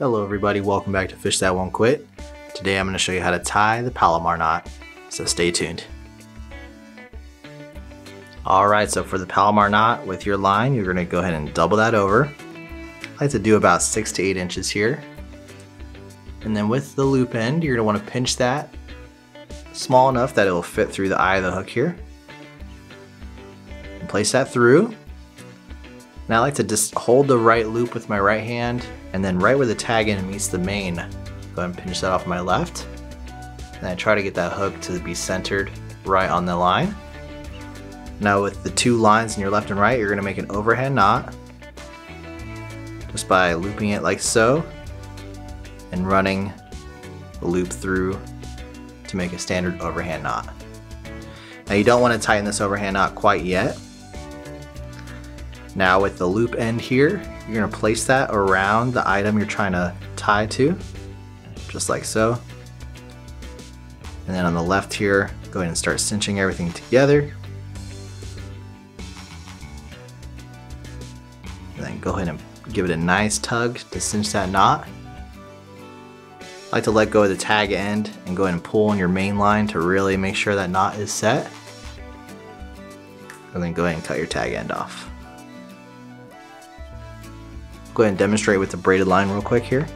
Hello everybody, welcome back to Fish That Won't Quit. Today I'm going to show you how to tie the Palomar knot, so stay tuned. Alright, so for the Palomar knot with your line, you're going to go ahead and double that over. I like to do about 6 to 8 inches here. And then with the loop end, you're going to want to pinch that small enough that it will fit through the eye of the hook here. And place that through. Now I like to just hold the right loop with my right hand and then right where the tag end meets the main, go ahead and pinch that off my left. And I try to get that hook to be centered right on the line. Now with the two lines in your left and right, you're gonna make an overhand knot just by looping it like so and running the loop through to make a standard overhand knot. Now you don't want to tighten this overhand knot quite yet. Now with the loop end here, you're to place that around the item you're trying to tie to, just like so. And then on the left here, go ahead and start cinching everything together. And then go ahead and give it a nice tug to cinch that knot. I like to let go of the tag end and go ahead and pull on your main line to really make sure that knot is set. And then go ahead and cut your tag end off. Go ahead and demonstrate with the braided line real quick here.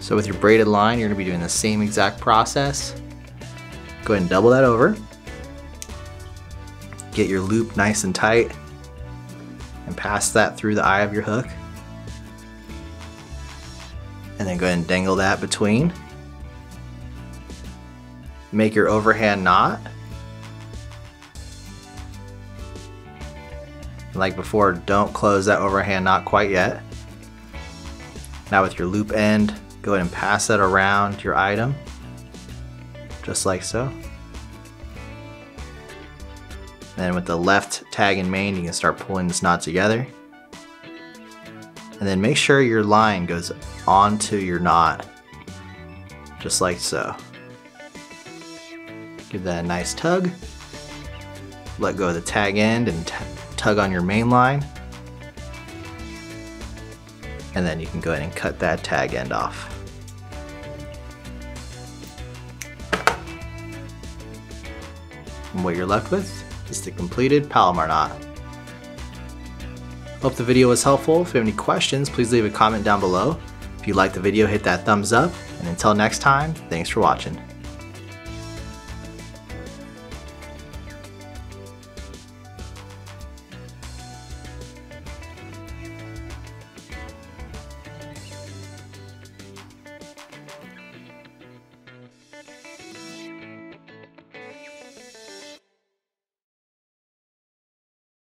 So with your braided line, you're gonna be doing the same exact process. Go ahead and double that over. Get your loop nice and tight and pass that through the eye of your hook. And then go ahead and dangle that between. Make your overhand knot. Like before, don't close that overhand knot quite yet. Now with your loop end, go ahead and pass that around your item, just like so. Then with the left tag and main, you can start pulling this knot together. And then make sure your line goes onto your knot, just like so. Give that a nice tug. Let go of the tag end and tug on your main line. And then you can go ahead and cut that tag end off. And what you're left with is the completed Palomar knot. Hope the video was helpful. If you have any questions, please leave a comment down below. If you liked the video, hit that thumbs up. And until next time, thanks for watching.